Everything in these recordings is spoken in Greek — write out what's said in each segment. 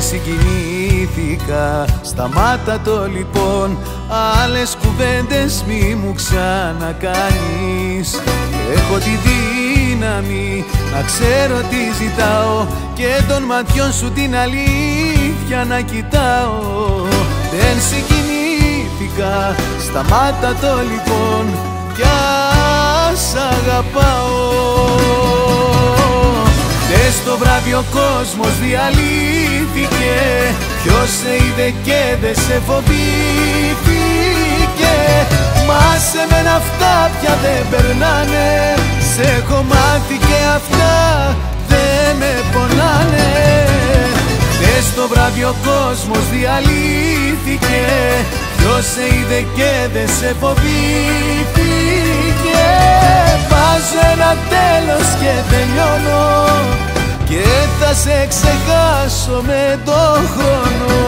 συγκινήθηκα. Σταμάτα το λοιπόν Άλλες κουβέντες μη μου ξανακάνεις. Έχω τη δύναμη να ξέρω τι ζητάω Και των ματιών σου την αλήθεια να κοιτάω. Δεν συγκινήθηκα Σταμάτα το λοιπόν Κι ας αγαπάω Χθες το βράδυ ο κόσμος διαλύθηκε. Ποιος σε είδε και δεν σε φοβήθηκε. Μα σε μένα αυτά πια δεν περνάνε. Σε έχω μάθει και αυτά δεν με πονάνε. Χθες το βράδυ ο κόσμος διαλύθηκε. Ποιος σε είδε και δεν σε φοβήθηκε. Βάζω ένα τέλος και τελειώνω. και θα σε ξεχάσω με το χρόνο.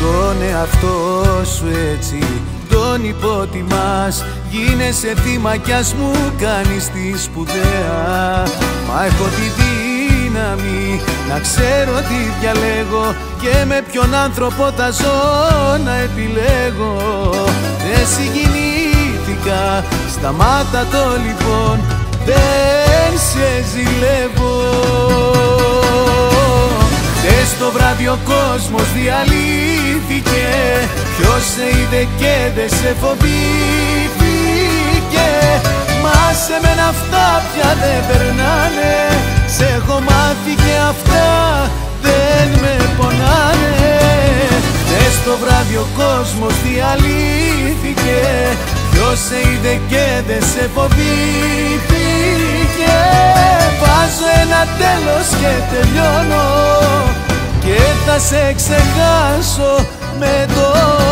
Τον εαυτό σου έτσι τον υποτιμάς Γίνεσαι θύμα κι ας μου κάνεις τη σπουδαία. Μα έχω τη δύναμη να ξέρω τι διαλέγω Και με ποιον άνθρωπο θα ζω να επιλέγω. Δεν συγκινήθηκα, σταμάτα το λοιπόν Δεν σε ζηλεύω. Χτες το βράδυ ο κόσμος διαλύθηκε Ποιος σε είδε και δεν σε φοβήθηκε αυτά πια δεν περνάνε. Σε έχω μάθει και αυτά δεν με πονάνε. Χτες το βράδυ ο κόσμος διαλύθηκε. Ποιος σε είδε και δεν σε φοβήθηκε. Βάζω ένα τέλος και τελειώνω. Και θα σε ξεχάσω με το